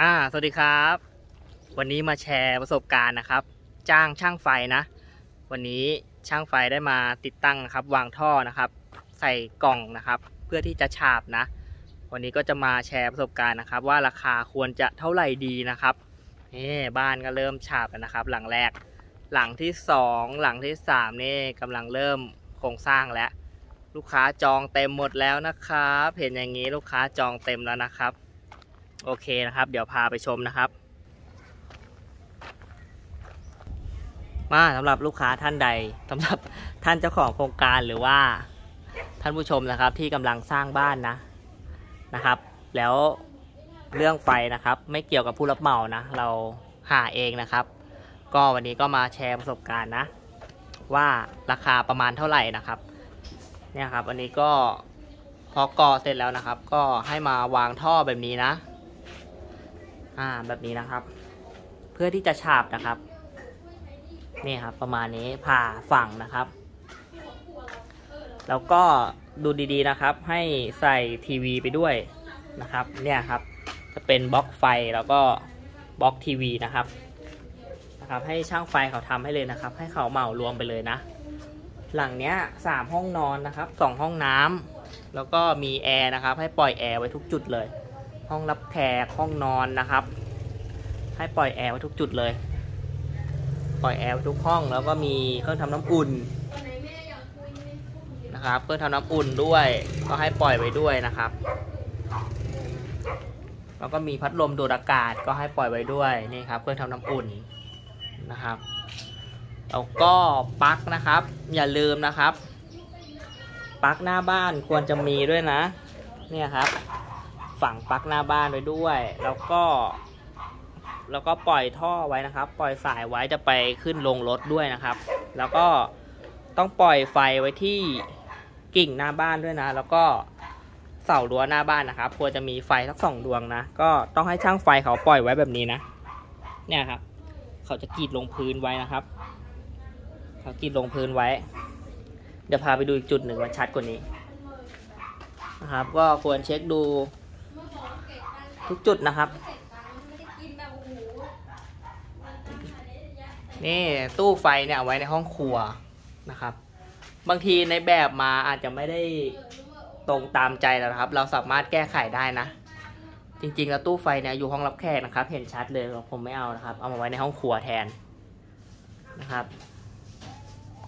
อ่า สวัสดีครับ วันนี้มาแชร์ประสบการณ์นะครับ จ้างช่างไฟนะ วันนี้ช่างไฟได้มาติดตั้งนะครับ วางท่อนะครับ ใส่กล่องนะครับ เพื่อที่จะฉาบนะ วันนี้ก็จะมาแชร์ประสบการณ์นะครับ ว่าราคาควรจะเท่าไหร่ดีนะครับนี่บ้านก็เริ่มฉาบแล้วนะครับ หลังแรก หลังที่สองหลังที่สามนี่กำลังเริ่มโครงสร้างแล้ว ลูกค้าจองเต็มหมดแล้วนะครับ เห็นอย่างนี้ลูกค้าจองเต็มแล้วนะครับ โอเคนะครับ เดี๋ยวพาไปชมนะครับ มาสำหรับลูกค้าท่านใดสำหรับท่านเจ้าของโครงการหรือว่าท่านผู้ชมนะครับที่กำลังสร้างบ้านนะนะครับ แล้วเรื่องไฟนะครับ ไม่เกี่ยวกับผู้รับเหมานะ เราหาเองนะครับ ก็วันนี้ก็มาแชร์ประสบการณ์นะ ว่าราคาประมาณเท่าไหร่นะครับเนี่ยครับอันนี้ก็พอก่อเสร็จแล้วนะครับ ก็ให้มาวางท่อแบบนี้นะ อ่าแบบนี้นะครับ เพื่อที่จะฉาบนะครับ นี่ครับ ประมาณนี้ผ่าฝั่งนะครับ แล้วก็ดูดีๆนะครับ ให้ใส่ทีวีไปด้วยนะครับ เนี่ยครับ จะเป็นบล็อกไฟแล้วก็บล็อกทีวีนะครับนะครับ ให้ช่างไฟเขาทำให้เลยนะครับ ให้เขาเหมารวมไปเลยนะ หลังเนี้ยสามห้องนอนนะครับสองห้องน้ำแล้วก็มีแอร์นะครับ ให้ปล่อยแอร์ไว้ทุกจุดเลย ห้องรับแขกห้องนอนนะครับ ให้ปล่อยแอร์ไว้ทุกจุดเลย ปล่อยแอร์ทุกห้องแล้วก็มีเครื่องทำน้ำอุ่นนะครับเครื่องทำน้ำอุ่นด้วย ก็ให้ปล่อยไว้ด้วยนะครับ แล้วก็มีพัดลมดูดอากาศก็ให้ปล่อยไว้ด้วยนี่ครับเครื่องทำน้ำอุ่นนะครับแล้วก็ปลั๊กนะครับ อย่าลืมนะครับปลั๊กหน้าบ้านควรจะมีด้วยนะ เนี่ยครับ ฝังปลั๊กหน้าบ้านไว้ด้วย แล้วก็ แล้วก็ปล่อยท่อไว้นะครับ ปล่อยสายไว้จะไปขึ้นลงรถด้วยนะครับ แล้วก็ต้องปล่อยไฟไว้ที่กิ่งหน้าบ้านด้วยนะ แล้วก็เสารั้วหน้าบ้านนะครับควรจะมีไฟสักสองดวงนะ ก็ต้องให้ช่างไฟเขาปล่อยไว้แบบนี้นะ เนี่ยครับ เขาจะกรีดลงพื้นไว้นะครับ เขากรีดลงพื้นไว้ เดี๋ยวพาไปดูอีกจุดหนึ่งมันชัดกว่านี้นะครับ ก็ควรเช็คดู ทุกจุดนะครับ นี่ตู้ไฟเนี่ยไว้ในห้องครัวนะครับ บางทีในแบบมาอาจจะไม่ได้ตรงตามใจเรานะครับ เราสามารถแก้ไขได้นะ จริงๆ แล้วตู้ไฟเนี่ยอยู่ห้องรับแขกนะครับ เห็นชัดเลยผมไม่เอานะครับ เอามาไว้ในห้องครัวแทนนะครับ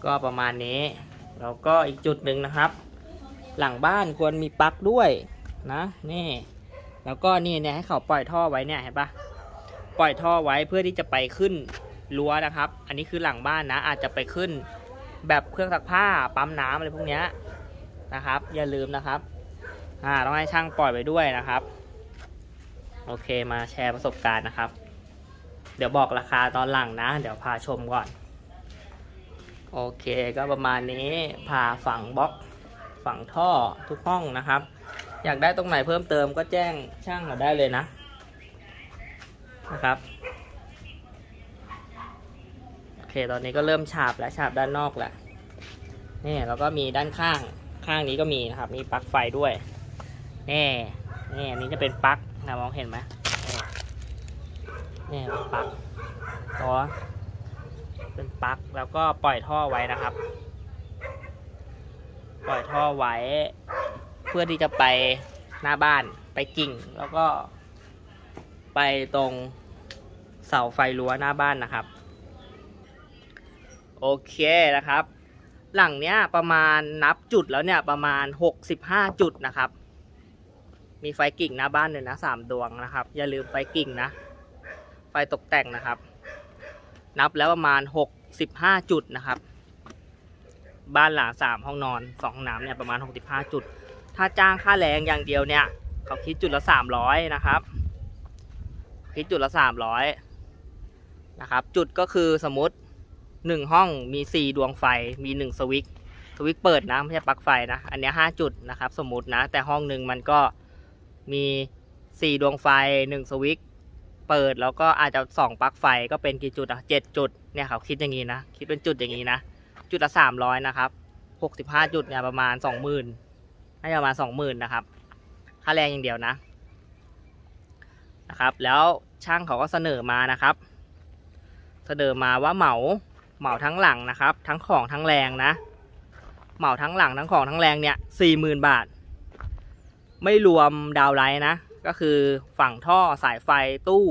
ก็ประมาณนี้ แล้วก็อีกจุดหนึ่งนะครับ หลังบ้านควรมีปลั๊กด้วยนะ นี่ แล้วก็นี่เนี่ยให้เขาปล่อยท่อไว้เนี่ยเห็นปะปล่อยท่อไว้เพื่อที่จะไปขึ้นรั้วนะครับ อันนี้คือหลังบ้านนะ อาจจะไปขึ้นแบบเครื่องซักผ้าปั๊มน้ำอะไรพวกเนี้ยนะครับ อย่าลืมนะครับอ่าต้องให้ช่างปล่อยไว้ด้วยนะครับ โอเคมาแชร์ประสบการณ์นะครับ เดี๋ยวบอกราคาตอนหลังนะ เดี๋ยวพาชมก่อน โอเคก็ประมาณนี้พาฝั่งบล็อกฝั่งท่อทุกห้องนะครับ อยากได้ตรงไหนเพิ่มเติมก็แจ้งช่างเราได้เลยนะ นะครับ โอเค ตอนนี้ก็เริ่มฉาบแล้วฉาบด้านนอกแล้วนี่แล้วก็มีด้านข้าง ข้างนี้ก็มีนะครับ มีปลั๊กไฟด้วย นี่นี่อันนี้จะเป็นปลั๊กนะมองเห็นไหมนี่นี่ปลั๊กตัวเป็นปลั๊กแล้วก็ปล่อยท่อไว้นะครับ ปล่อยท่อไว้ เพื่อที่จะไปหน้าบ้านไปกิ่ง แล้วก็ ไปตรงเสาไฟรั้วหน้าบ้านนะครับ โอเคนะครับ หลังเนี้ยประมาณนับจุดแล้วเนี่ยประมาณ 65 จุดนะครับ มีไฟกิ่งหน้าบ้านเลยนะสามดวงนะครับ อย่าลืมไฟกิ่งนะ ไฟตกแต่งนะครับ นับแล้วประมาณ 65 จุดนะครับ บ้านหลังสามห้องนอนสองห้องน้ำเนี่ยประมาณ 65 จุด ถ้าจ้างค่าแรงอย่างเดียวเนี่ย เขาคิดจุดละ300นะครับ คิดจุดละ300นะครับ จุดก็คือสมมติ1ห้องมี4ดวงไฟมี1สวิตช์สวิตช์เปิดนะไม่ใช่ปลั๊กไฟนะ อันนี้5จุดนะครับ สมมตินะ แต่ห้องหนึ่งมันก็มี4ดวงไฟ1สวิตช์เปิดแล้วก็อาจจะสองปลั๊กไฟก็เป็นกี่จุดอะ7จุดเนี่ยเขาคิดอย่างนี้นะ คิดเป็นจุดอย่างนี้นะ จุดละ300นะครับ65จุดเนี่ยประมาณ20,000น่นาจะประมาณ20,000นะครับ ค่าแรงอย่างเดียวนะ นะครับ แล้วช่างเขาก็เสนอมานะครับ เสนอมาว่าเหมา เหมาทั้งหลังนะครับ ทั้งของทั้งแรงนะ เหมาทั้งหลังทั้งของทั้งแรงเนี่ยสี่หมื่นบาท ไม่รวมดาวไลท์นะ ก็คือฝั่งท่อสายไฟตู้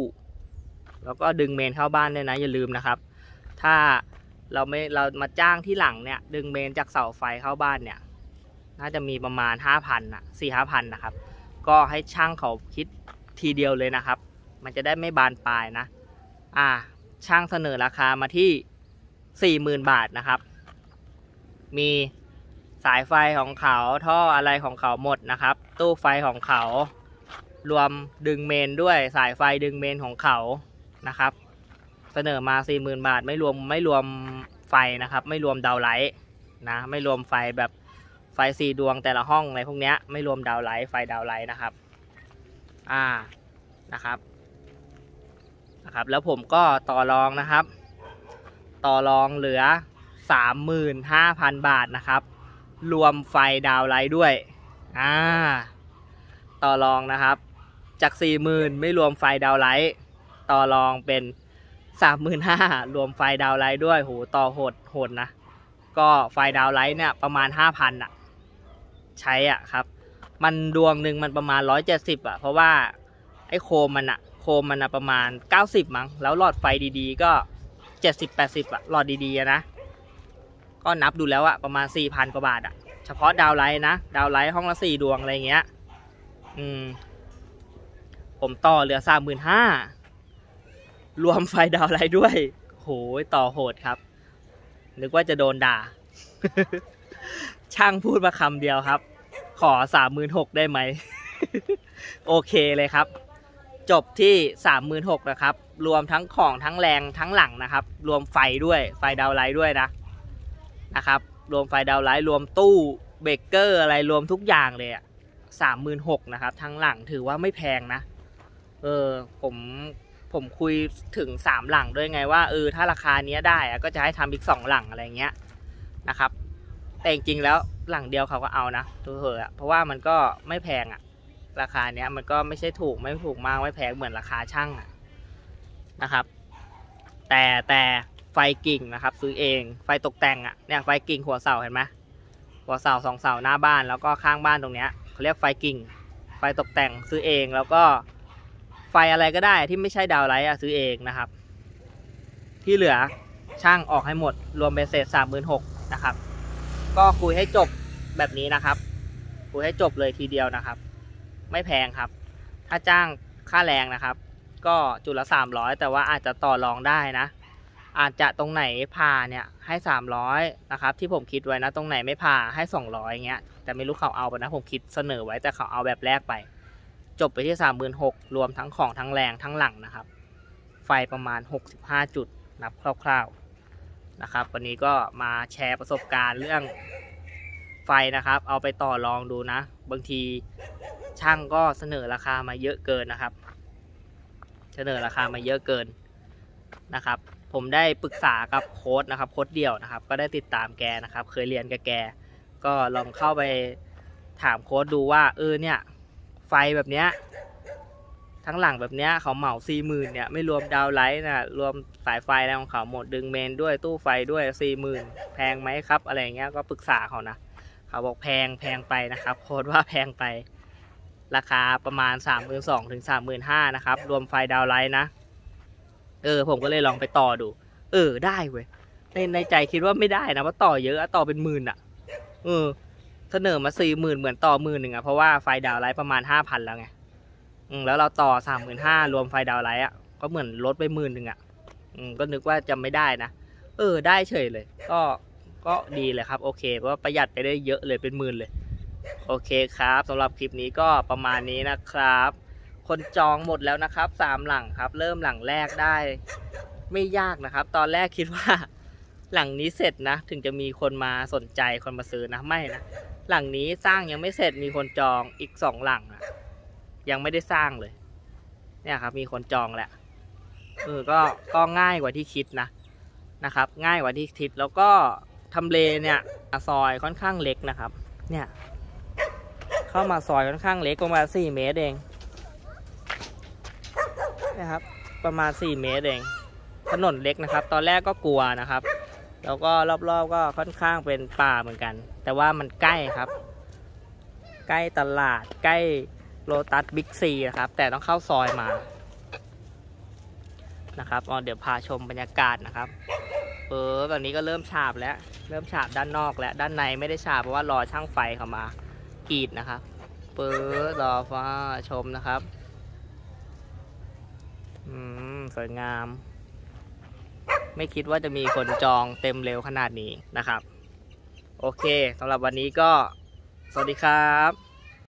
แล้วก็ดึงเมนเข้าบ้านด้วยนะ อย่าลืมนะครับ ถ้าเราไม่เรามาจ้างที่หลังเนี่ย ดึงเมนจากเสาไฟเข้าบ้านเนี่ย น่าจะมีประมาณห้าพันอะสี่ห้าพันนะครับ ก็ให้ช่างเขาคิดทีเดียวเลยนะครับ มันจะได้ไม่บานปลายนะ อ่า ช่างเสนอราคามาที่สี่หมื่นบาทนะครับ มีสายไฟของเขาท่ออะไรของเขาหมดนะครับ ตู้ไฟของเขา รวมดึงเมนด้วยสายไฟดึงเมนของเขานะครับ เสนอมาสี่หมื่นบาท ไม่รวมไม่รวมไฟนะครับ ไม่รวมดาวไลท์นะ ไม่รวมไฟแบบ ไฟสี่ดวงแต่ละห้องอะไรพวกเนี้ยไม่รวมดาวไลท์ไฟดาวไลท์นะครับ อ่านะครับนะครับ แล้วผมก็ต่อรองนะครับ ต่อรองเหลือ 35,000 บาทนะครับ รวมไฟดาวไลท์ด้วยอ่าต่อรองนะครับ จาก 40,000 ไม่รวมไฟดาวไลท์ต่อรองเป็น 35,000รวมไฟดาวไลท์ด้วยโหต่อโหดโหดนะก็ไฟดาวไลท์เนี่ยประมาณ 5,000อะ ใช้อะครับ มันดวงหนึ่งมันประมาณ170อะ เพราะว่าไอ้โคมมันอะ โคมมันอะประมาณ90มั้ง แล้วหลอดไฟดีๆ ก็70-80อะ หลอดดีๆนะ ก็นับดูแล้วอะประมาณ4,000กว่าบาทอะ เฉพาะดาวไลท์นะ ดาวไลท์ห้องละสี่ดวงอะไรเงี้ย อืม ผมต่อเหลือ35,000รวมไฟดาวไลท์ด้วย โหยต่อโหดครับนึกว่าจะโดนด่า ช่างพูดมาคำเดียวครับ ขอ36,000ได้ไหม โอเคเลยครับ จบที่36,000นนะครับ รวมทั้งของทั้งแรงทั้งหลังนะครับ รวมไฟด้วยไฟดาวไลท์ด้วยนะนะครับ รวมไฟดาวไลท์รวมตู้เบรกเกอร์อะไรรวมทุกอย่างเลยอะสามหมื่นหกนะครับ ทั้งหลังถือว่าไม่แพงนะ เออผมผมคุยถึงสามหลังด้วยไงว่าเออถ้าราคาเนี้ยได้อะก็จะให้ทำอีกสองหลังอะไรเงี้ยนะครับ แต่จริงๆแล้วหลังเดียวเขาก็เอานะทุกเถอะเพราะว่ามันก็ไม่แพงอะราคาเนี้ยมันก็ไม่ใช่ถูกไม่ถูกมากไม่แพงเหมือนราคาช่างอะนะครับ แต่แต่ไฟกิ่งนะครับ ซื้อเองไฟตกแต่งอะเนี่ยไฟกิ่งหัวเสาเห็นไหมหัวเสาสองเสาหน้าบ้านแล้วก็ข้างบ้านตรงเนี้ยเขาเรียกไฟกิ่ง ไฟตกแต่งซื้อเองแล้วก็ไฟอะไรก็ได้ที่ไม่ใช่ดาวไลท์อะซื้อเองนะครับ ที่เหลือช่างออกให้หมดรวมเป็นเศษสามหมื่นหกนะครับ ก็คุยให้จบแบบนี้นะครับ คุยให้จบเลยทีเดียวนะครับ ไม่แพงครับ ถ้าจ้างค่าแรงนะครับ ก็จุดละสามร้อยแต่ว่าอาจจะต่อรองได้นะ อาจจะตรงไหนผ่าเนี่ยให้สามร้อยนะครับที่ผมคิดไว้นะ ตรงไหนไม่ผ่าให้สองร้อยเงี้ยแต่ไม่รู้เขาเอาไปนะผมคิดเสนอไว้แต่เขาเอาแบบแรกไป จบไปที่สามหมื่นหกรวมทั้งของทั้งแรงทั้งหลังนะครับ ไฟประมาณหกสิบห้าจุดนับคร่าวๆ นะครับ วันนี้ก็มาแชร์ประสบการณ์เรื่องไฟนะครับ เอาไปต่อรองดูนะ บางทีช่างก็เสนอราคามาเยอะเกินนะครับ เสนอราคามาเยอะเกินนะครับ ผมได้ปรึกษากับโค้ดนะครับโค้ดเดี่ยวนะครับ ก็ได้ติดตามแกนะครับ เคยเรียนกับแก ก็ลองเข้าไปถามโค้ดดูว่าเออเนี่ยไฟแบบเนี้ย ทั้งหลังแบบเนี้ยเขาเหมาสี่หมื่นเนี่ยไม่รวมดาวไลท์นะรวมสายไฟอะไรของเขาหมดดึงเมนด้วยตู้ไฟด้วยสี่หมื่นแพงไหมครับ อะไรเงี้ยก็ปรึกษาเขานะเขาบอกแพงแพงไปนะครับโค้ดว่าแพงไป ราคาประมาณสามหมื่นสองถึงสามหมื่นห้านะครับรวมไฟดาวไลท์นะเออผมก็เลยลองไปต่อดู เออได้เว้ยในในใจคิดว่าไม่ได้นะว่าต่อเยอะอะต่อเป็นหมื่นอะเออ เสนอมาสี่หมื่นเหมือนต่อหมื่นหนึ่งอะเพราะว่าไฟดาวไลท์ประมาณห้าพันแล้วไง อืมแล้วเราต่อสามหมื่นห้ารวมไฟดาวไลท์อะก็เหมือนลดไปหมื่นหนึ่งอะอืมก็นึกว่าจะไม่ได้นะเออ ได้เฉยเลย ก็ก็ดีเลยครับ โอเคเพราะประหยัดไปได้เยอะเลยเป็นหมื่นเลย โอเคครับสำหรับคลิปนี้ก็ประมาณนี้นะครับ คนจองหมดแล้วนะครับสามหลังครับ เริ่มหลังแรกได้ ไม่ยากนะครับ ตอนแรกคิดว่าหลังนี้เสร็จนะ ถึงจะมีคนมาสนใจคนมาซื้อนะไม่นะหลังนี้สร้างยังไม่เสร็จมีคนจองอีกสองหลังอะ ยังไม่ได้สร้างเลย เนี่ยครับ มีคนจองแหละเออก็ก็ง่ายกว่าที่คิดนะนะครับ ง่ายกว่าที่คิดแล้วก็ทำเลเนี่ยซอยค่อนข้างเล็กนะครับ เนี่ย เข้ามาซอยค่อนข้างเล็กประมาณสี่เมตรเองนะครับ ประมาณ4เมตรเองถนนเล็กนะครับ ตอนแรกก็กลัวนะครับ แล้วก็รอบๆก็ค่อนข้างเป็นป่าเหมือนกัน แต่ว่ามันใกล้ครับ ใกล้ตลาดใกล้ โลตัสบิ๊กซีนะครับ แต่ต้องเข้าซอยมานะครับอ๋อเดี๋ยวพาชมบรรยากาศนะครับ เออตอนนี้ก็เริ่มฉาบแล้ว เริ่มฉาบด้านนอกแล้ว ด้านในไม่ได้ฉาบเพราะว่ารอช่างไฟเข้ามากรีดนะครับ เปิดรอฟ้าชมนะครับ อืม สวยงาม ไม่คิดว่าจะมีคนจองเต็มเร็วขนาดนี้นะครับ โอเคสำหรับวันนี้ก็ สวัสดีครับ